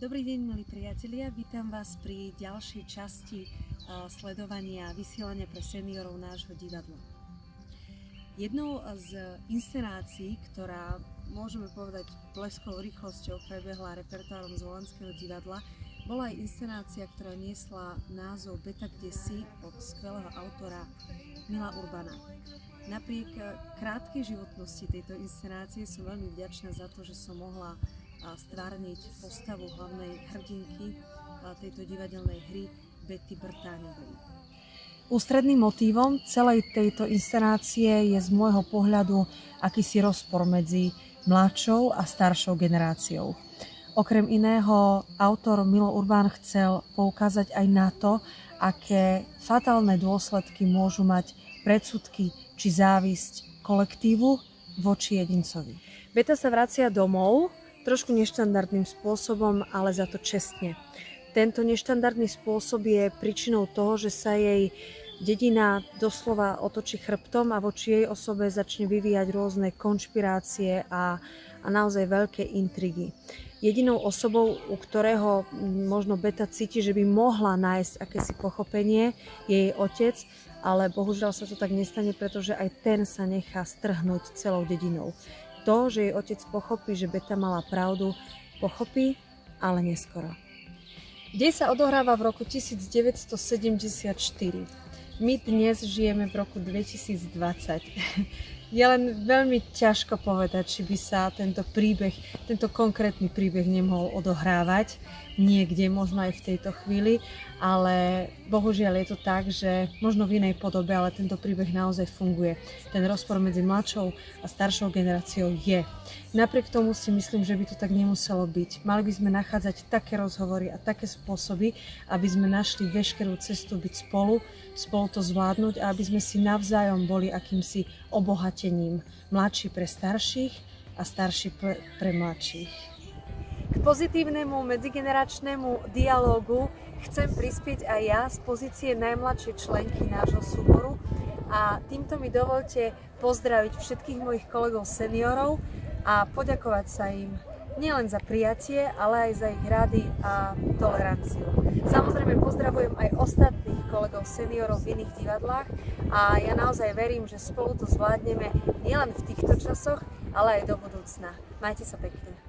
Dobrý deň, milí priatelia. Vítam vás pri ďalšej časti sledovania vysielania pre seniorov nášho divadla. Jednou z inscenácií, ktorá môžeme povedať bleskou rýchlosťou prebehla repertoárom z divadla, bola aj inscenácia, ktorá niesla názov Beta kde si od skvelého autora Mila Urbana. Napriek krátkej životnosti tejto inscenácie som veľmi vďačná za to, že som mohla stvárniť postavu hlavnej hrdinky tejto divadelnej hry Betty Brtáňovej. Ústredným motívom celej tejto inscenácie je z môjho pohľadu akýsi rozpor medzi mladšou a staršou generáciou. Okrem iného, autor Milo Urbán chcel poukázať aj na to, aké fatálne dôsledky môžu mať predsudky či závisť kolektívu voči jedincovi. Beta sa vracia domov, trošku neštandardným spôsobom, ale za to čestne. Tento neštandardný spôsob je príčinou toho, že sa jej dedina doslova otočí chrbtom a voči jej osobe začne vyvíjať rôzne konšpirácie a, a naozaj veľké intrigy. Jedinou osobou, u ktorého možno Beta cíti, že by mohla nájsť akési pochopenie, je jej otec, ale bohužiaľ sa to tak nestane, pretože aj ten sa nechá strhnúť celou dedinou. To, že jej otec pochopí, že Beta mala pravdu, pochopí, ale neskoro. Dej sa odohráva v roku 1974. My dnes žijeme v roku 2020. Je len veľmi ťažko povedať, či by sa tento príbeh, tento konkrétny príbeh nemohol odohrávať niekde, možno aj v tejto chvíli, ale bohužiaľ je to tak, že možno v inej podobe, ale tento príbeh naozaj funguje. Ten rozpor medzi mladšou a staršou generáciou je. Napriek tomu si myslím, že by to tak nemuselo byť. Mali by sme nachádzať také rozhovory a také spôsoby, aby sme našli veškerú cestu byť spolu, spolu to zvládnuť a aby sme si navzájom boli akýmsi obohatením. Mladší pre starších a starší pre, mladších. K pozitívnemu medzigeneračnému dialógu chcem prispieť aj ja z pozície najmladšej členky nášho súboru a týmto mi dovolte pozdraviť všetkých mojich kolegov seniorov, a poďakovať sa im nielen za prijatie, ale aj za ich rady a toleranciu. Samozrejme pozdravujem aj ostatných kolegov seniorov v iných divadlách a ja naozaj verím, že spolu to zvládneme nielen v týchto časoch, ale aj do budúcna. Majte sa pekne.